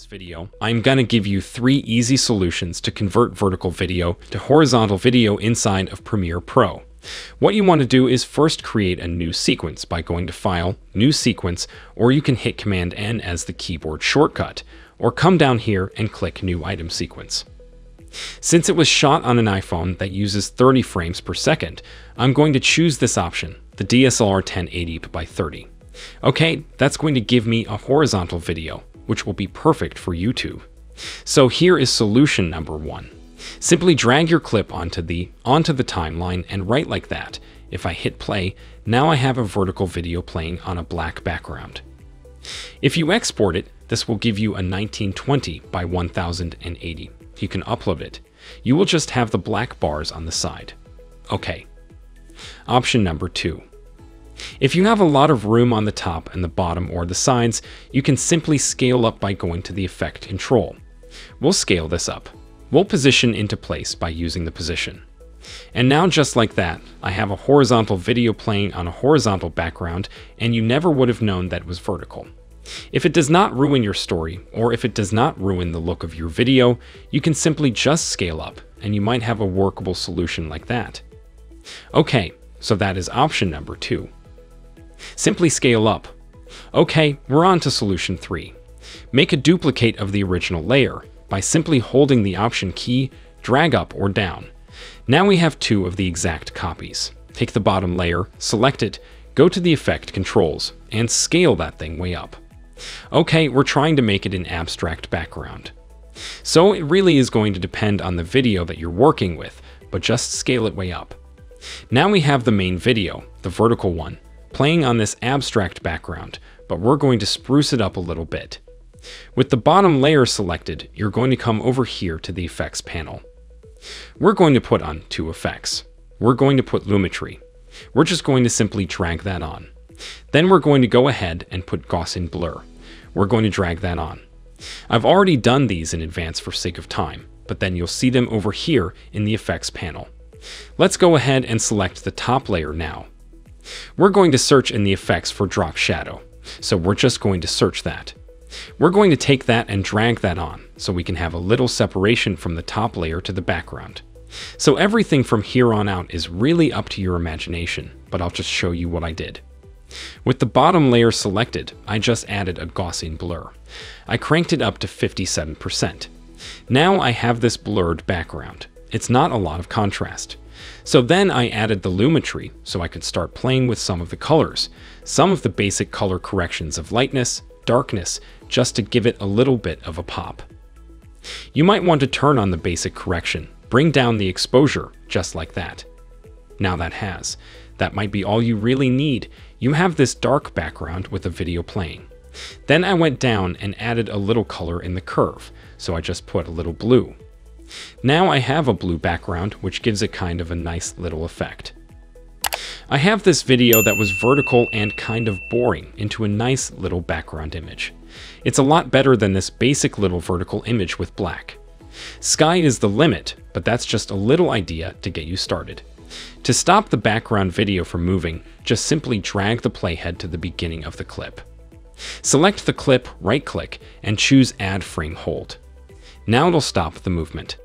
This video, I'm going to give you three easy solutions to convert vertical video to horizontal video inside of Premiere Pro. What you want to do is first create a new sequence by going to File, New Sequence, or you can hit Command N as the keyboard shortcut, or come down here and click New Item Sequence. Since it was shot on an iPhone that uses 30 frames per second, I'm going to choose this option, the DSLR 1080 by 30. Okay, that's going to give me a horizontal video, which will be perfect for YouTube. So here is solution number one. Simply drag your clip onto the, onto the timeline and write like that. If I hit play, now I have a vertical video playing on a black background. If you export it, this will give you a 1920 by 1080. You can upload it. You will just have the black bars on the side. Okay. Option number two. If you have a lot of room on the top and the bottom or the sides, you can simply scale up by going to the effect control. We'll scale this up. We'll position into place by using the position. And now just like that, I have a horizontal video playing on a horizontal background and you never would have known that it was vertical. If it does not ruin your story, or if it does not ruin the look of your video, you can simply just scale up, and you might have a workable solution like that. Okay, so that is option number two. Simply scale up. Okay, we're on to solution 3. Make a duplicate of the original layer by simply holding the Option key, drag up or down. Now we have two of the exact copies. Take the bottom layer, select it, go to the Effect controls, and scale that thing way up. Okay, we're trying to make it an abstract background. So it really is going to depend on the video that you're working with, but just scale it way up. Now we have the main video, the vertical one, playing on this abstract background, but we're going to spruce it up a little bit. With the bottom layer selected, you're going to come over here to the effects panel. We're going to put on two effects. We're going to put Lumetri. We're just going to simply drag that on. Then we're going to go ahead and put Gaussian Blur. We're going to drag that on. I've already done these in advance for sake of time, but then you'll see them over here in the effects panel. Let's go ahead and select the top layer now. We're going to search in the effects for drop shadow, so we're just going to search that. We're going to take that and drag that on, so we can have a little separation from the top layer to the background. So everything from here on out is really up to your imagination, but I'll just show you what I did. With the bottom layer selected, I just added a Gaussian blur. I cranked it up to 57%. Now I have this blurred background. It's not a lot of contrast. So then I added the Lumetri so I could start playing with some of the colors, some of the basic color corrections of lightness, darkness, just to give it a little bit of a pop. You might want to turn on the basic correction, bring down the exposure, just like that. Now that has. That might be all you really need. You have this dark background with a video playing. Then I went down and added a little color in the curve, so I just put a little blue. Now I have a blue background, which gives it kind of a nice little effect. I have this video that was vertical and kind of boring into a nice little background image. It's a lot better than this basic little vertical image with black. Sky is the limit, but that's just a little idea to get you started. To stop the background video from moving, just simply drag the playhead to the beginning of the clip. Select the clip, right-click, and choose Add Frame Hold. Now it'll stop the movement.